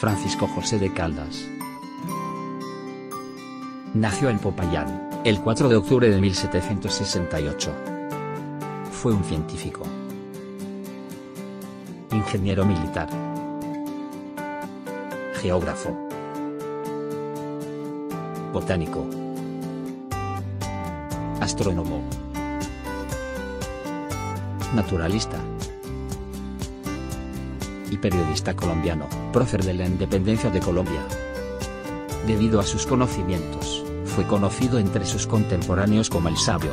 Francisco José de Caldas. Nació en Popayán, el 4 de octubre de 1768. Fue un científico. Ingeniero militar. Geógrafo. Botánico. Astrónomo. Naturalista y periodista colombiano, prócer de la independencia de Colombia. Debido a sus conocimientos, fue conocido entre sus contemporáneos como el sabio.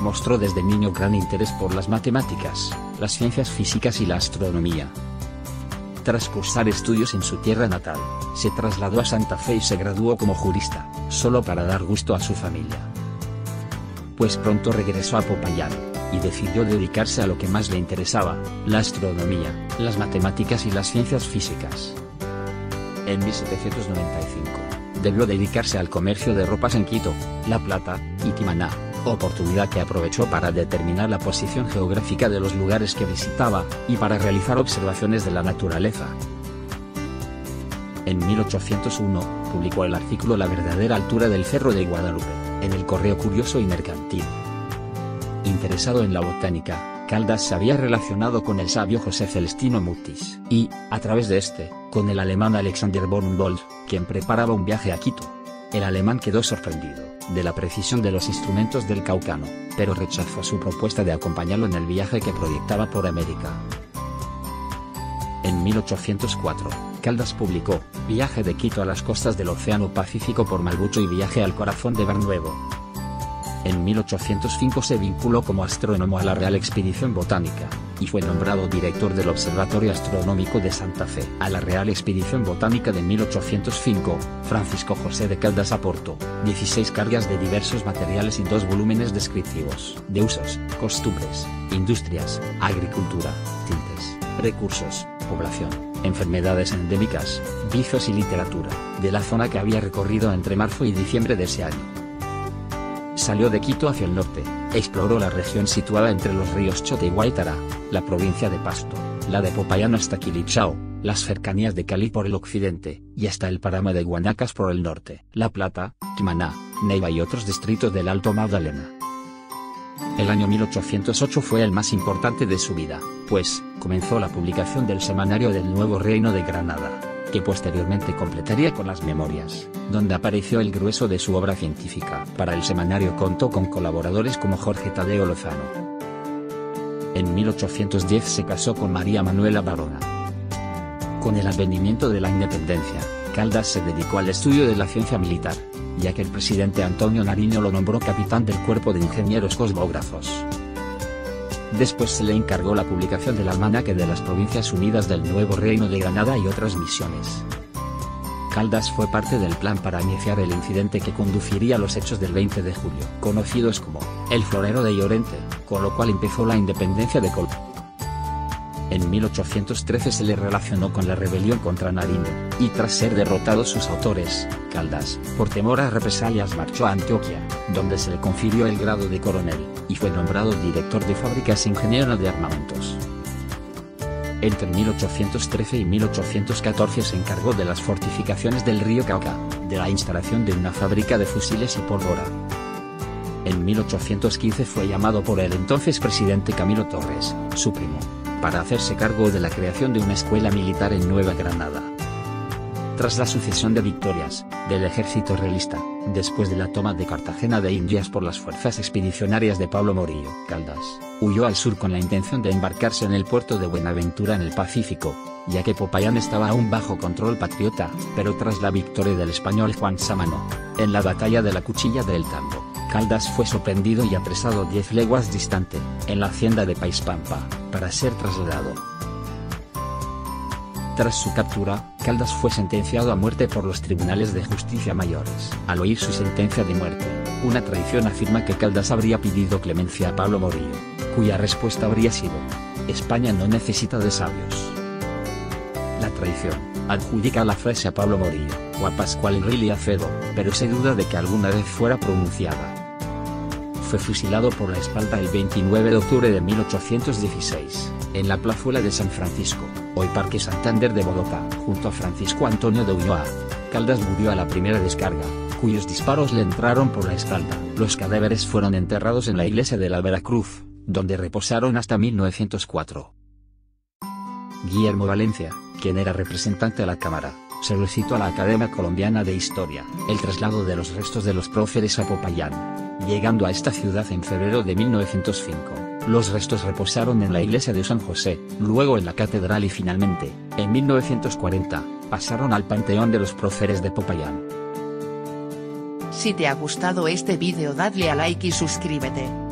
Mostró desde niño gran interés por las matemáticas, las ciencias físicas y la astronomía. Tras cursar estudios en su tierra natal, se trasladó a Santa Fe y se graduó como jurista, solo para dar gusto a su familia. Pues pronto regresó a Popayán y decidió dedicarse a lo que más le interesaba, la astronomía, las matemáticas y las ciencias físicas. En 1795, debió dedicarse al comercio de ropas en Quito, La Plata, y Timaná, oportunidad que aprovechó para determinar la posición geográfica de los lugares que visitaba, y para realizar observaciones de la naturaleza. En 1801, publicó el artículo La verdadera altura del Cerro de Guadalupe, en el Correo Curioso y Mercantil. Interesado en la botánica, Caldas se había relacionado con el sabio José Celestino Mutis, y, a través de este, con el alemán Alexander von Humboldt, quien preparaba un viaje a Quito. El alemán quedó sorprendido, de la precisión de los instrumentos del caucano, pero rechazó su propuesta de acompañarlo en el viaje que proyectaba por América. En 1804, Caldas publicó, Viaje de Quito a las costas del Océano Pacífico por Malbucho y Viaje al corazón de Bar Nuevo, en 1805 se vinculó como astrónomo a la Real Expedición Botánica, y fue nombrado director del Observatorio Astronómico de Santa Fe. A la Real Expedición Botánica de 1805, Francisco José de Caldas aportó 16 cargas de diversos materiales y dos volúmenes descriptivos de usos, costumbres, industrias, agricultura, tintes, recursos, población, enfermedades endémicas, vicios y literatura, de la zona que había recorrido entre marzo y diciembre de ese año. Salió de Quito hacia el norte, exploró la región situada entre los ríos Chote y Guaitara, la provincia de Pasto, la de Popayán hasta Quilichao, las cercanías de Cali por el occidente, y hasta el Parama de Guanacas por el norte, La Plata, Quimaná, Neiva y otros distritos del Alto Magdalena. El año 1808 fue el más importante de su vida, pues, comenzó la publicación del Semanario del Nuevo Reino de Granada que posteriormente completaría con las memorias, donde apareció el grueso de su obra científica. Para el semanario contó con colaboradores como Jorge Tadeo Lozano. En 1810 se casó con María Manuela Barona. Con el advenimiento de la independencia, Caldas se dedicó al estudio de la ciencia militar, ya que el presidente Antonio Nariño lo nombró capitán del Cuerpo de Ingenieros Cosmógrafos. Después se le encargó la publicación del almanaque de las Provincias Unidas del Nuevo Reino de Granada y otras misiones. Caldas fue parte del plan para iniciar el incidente que conduciría a los hechos del 20 de julio, conocidos como el Florero de Llorente, con lo cual empezó la independencia de Colombia. En 1813 se le relacionó con la rebelión contra Nariño, y tras ser derrotados sus autores, Caldas, por temor a represalias marchó a Antioquia, donde se le confirió el grado de coronel, y fue nombrado director de fábricas e ingeniero de armamentos. Entre 1813 y 1814 se encargó de las fortificaciones del río Cauca, de la instalación de una fábrica de fusiles y pólvora. En 1815 fue llamado por el entonces presidente Camilo Torres, su primo, para hacerse cargo de la creación de una escuela militar en Nueva Granada. Tras la sucesión de victorias, del ejército realista, después de la toma de Cartagena de Indias por las fuerzas expedicionarias de Pablo Morillo Caldas, huyó al sur con la intención de embarcarse en el puerto de Buenaventura en el Pacífico, ya que Popayán estaba aún bajo control patriota, pero tras la victoria del español Juan Samano, en la batalla de la Cuchilla del Tambo, Caldas fue sorprendido y apresado 10 leguas distante, en la hacienda de Paispampa, para ser trasladado. Tras su captura, Caldas fue sentenciado a muerte por los tribunales de justicia mayores. Al oír su sentencia de muerte, una tradición afirma que Caldas habría pedido clemencia a Pablo Morillo, cuya respuesta habría sido, España no necesita de sabios. La traición, adjudica la frase a Pablo Morillo, o a Pascual Rilli Acedo, pero se duda de que alguna vez fuera pronunciada fue fusilado por la espalda el 29 de octubre de 1816, en la plazuela de San Francisco, hoy Parque Santander de Bogotá, junto a Francisco Antonio de Ulloa. Caldas murió a la primera descarga, cuyos disparos le entraron por la espalda. Los cadáveres fueron enterrados en la iglesia de la Veracruz, donde reposaron hasta 1904. Guillermo Valencia, quien era representante a la Cámara, solicitó a la Academia Colombiana de Historia el traslado de los restos de los próceres a Popayán. Llegando a esta ciudad en febrero de 1905, los restos reposaron en la iglesia de San José, luego en la catedral y finalmente, en 1940, pasaron al panteón de los próceres de Popayán. Si te ha gustado este vídeo dadle a like y suscríbete.